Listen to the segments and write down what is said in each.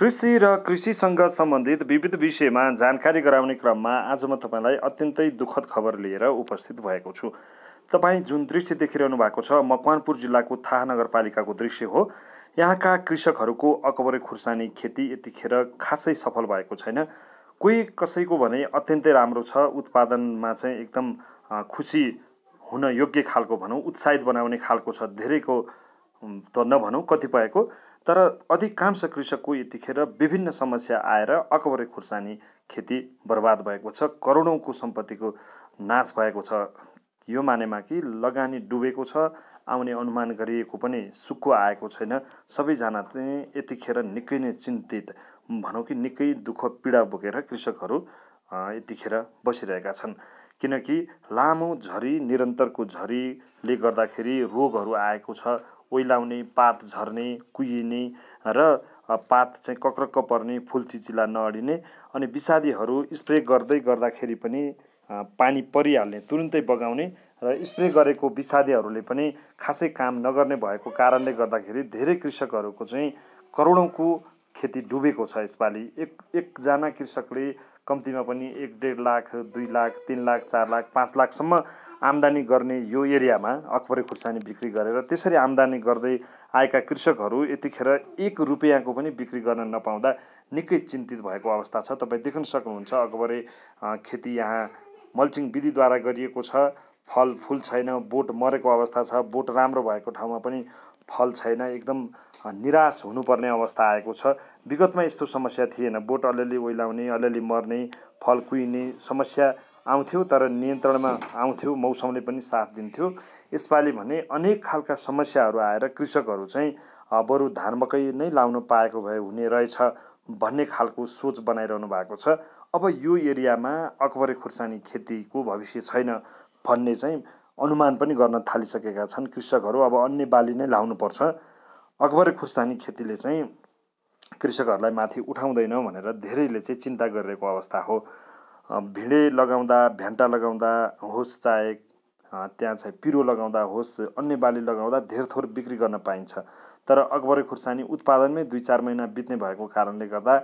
कृषि र कृषिसँग सम्बन्धित विविध विषयमा जानकारी गराउने क्रममा आज म तपाईँलाई अत्यन्तै दुःखद खबर लिएर उपस्थित भएको छु। तपाईँ जुन दृश्य देखिरहनु भएको छ मकवानपुर जिल्लाको थाहा नगरपालिकाको दृश्य हो। यहाँका कृषकहरूको अकबरे खुर्सानी खेती यतिखेर खासै सफल भएको छैन। कोही कसैको भने अत्यन्तै राम्रो छ उत्पादनमा चाहिँ एकदम खुसी हुन योग्य खालको भनौँ उत्साहित बनाउने खालको छ धेरैको त नभनौँ कतिपयको। तर अधिकांश कृषकको यतिखेर विभिन्न समस्या आएर अकबरे खुर्सानी खेती बर्बाद भएको छ करोडौँको सम्पत्तिको नाश भएको छ। यो मानेमा कि लगानी डुबेको छ आउने अनुमान गरिएको पनि सुक्खो आएको छैन। सबैजना चाहिँ यतिखेर निकै नै चिन्तित। भनौँ कि निकै दुःख पीडा बोकेर कृषकहरू यतिखेर बसिरहेका छन्। किनकि लामो झरी निरन्तरको झरीले गर्दाखेरि रोगहरू आएको छ। ओइलाउने पात झर्ने कुहिने र पात चाहिँ कक्रक्क पर्ने फुल चिचिला नअडिने अनि विषादीहरू स्प्रे गर्दै गर्दाखेरि पनि पानी परिहाल्ने तुरुन्तै बगाउने र स्प्रे गरेको विषादीहरूले पनि खासै काम नगर्ने भएको कारणले गर्दाखेरि धेरै कृषकहरूको चाहिँ करोडौँको खेती डुबेको छ यसपालि। एक एकजना कृषकले कम्तीमा पनि एक डेढ लाख दुई लाख तिन लाख चार लाख पाँच लाखसम्म आम्दानी गर्ने यो एरियामा अकबरे खुर्सानी बिक्री गरेर त्यसरी आम्दानी गर्दै आएका कृषकहरू यतिखेर एक रुपियाँको पनि बिक्री गर्न नपाउँदा निकै चिन्तित भएको अवस्था छ। तपाईँ देख्न सक्नुहुन्छ अकबरे खेती यहाँ मल्चिङ विधिद्वारा गरिएको छ। फल फुल छैन बोट मरेको अवस्था छ बोट राम्रो भएको ठाउँमा पनि फल छैन एकदम निराश हुनुपर्ने अवस्था आएको छ। विगतमा यस्तो समस्या थिएन। बोट अलिअलि ओइलाउने अलिअलि मर्ने फल कुहिने समस्या आउँथ्यो तर नियन्त्रणमा आउँथ्यो मौसमले पनि साथ दिन्थ्यो। यसपालि भने अनेक खालका समस्याहरू आएर कृषकहरू चाहिँ बरु धान मकै नै लाउन पाएको भए हुने रहेछ भन्ने खालको सोच बनाइरहनु भएको छ। अब यो एरियामा अकबरे खुर्सानी खेतीको भविष्य छैन। भन्ने चाहिँ अनुमान पनि गर्न थालिसकेका छन्। कृषकहरू अब अन्य बाली नै लाउनुपर्छ। अकबरे खुर्सानी खेतीले चाहिँ कृषकहरूलाई माथि उठाउँदैन भनेर धेरैले चाहिँ चिन्ता गरिरहेको अवस्था हो। भिडे लगाउँदा भ्यान्टा लगाउँदा होस् चाहे त्यहाँ चाहिँ पिरो लगाउँदा होस् अन्य बाली लगाउँदा धेर थोर बिक्री गर्न पाइन्छ। तर अकबरे खुर्सानी उत्पादनमै दुई चार महिना बित्ने भएको कारणले गर्दा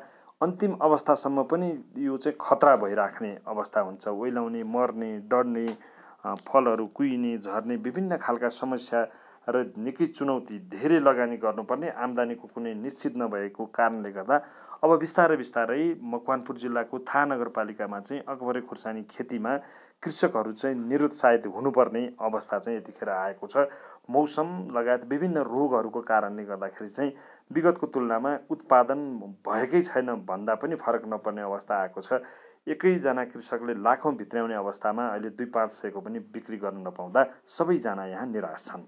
अन्तिम अवस्थासम्म पनि यो चाहिँ खतरा भइराख्ने अवस्था हुन्छ। ओइलाउने मर्ने डढ्ने फलहरू कुहिने झर्ने विभिन्न खालका समस्या र निकै चुनौती धेरै लगानी गर्नुपर्ने आम्दानीको कुनै निश्चित नभएको कारणले गर्दा अब बिस्तारै बिस्तारै मकवानपुर जिल्लाको थाहा नगरपालिकामा चाहिँ अकबरे खुर्सानी खेतीमा कृषकहरू चाहिँ निरुत्साहित हुनुपर्ने अवस्था चाहिँ यतिखेर आएको छ। मौसम लगायत विभिन्न रोगहरूको कारणले गर्दाखेरि चाहिँ विगतको तुलनामा उत्पादन भएकै छैन भन्दा पनि फरक नपर्ने अवस्था आएको छ। एकैजना कृषकले लाखौँ भित्राउने अवस्थामा अहिले दुई पाँच सयको पनि बिक्री गर्न नपाउँदा सबैजना यहाँ निराश छन्।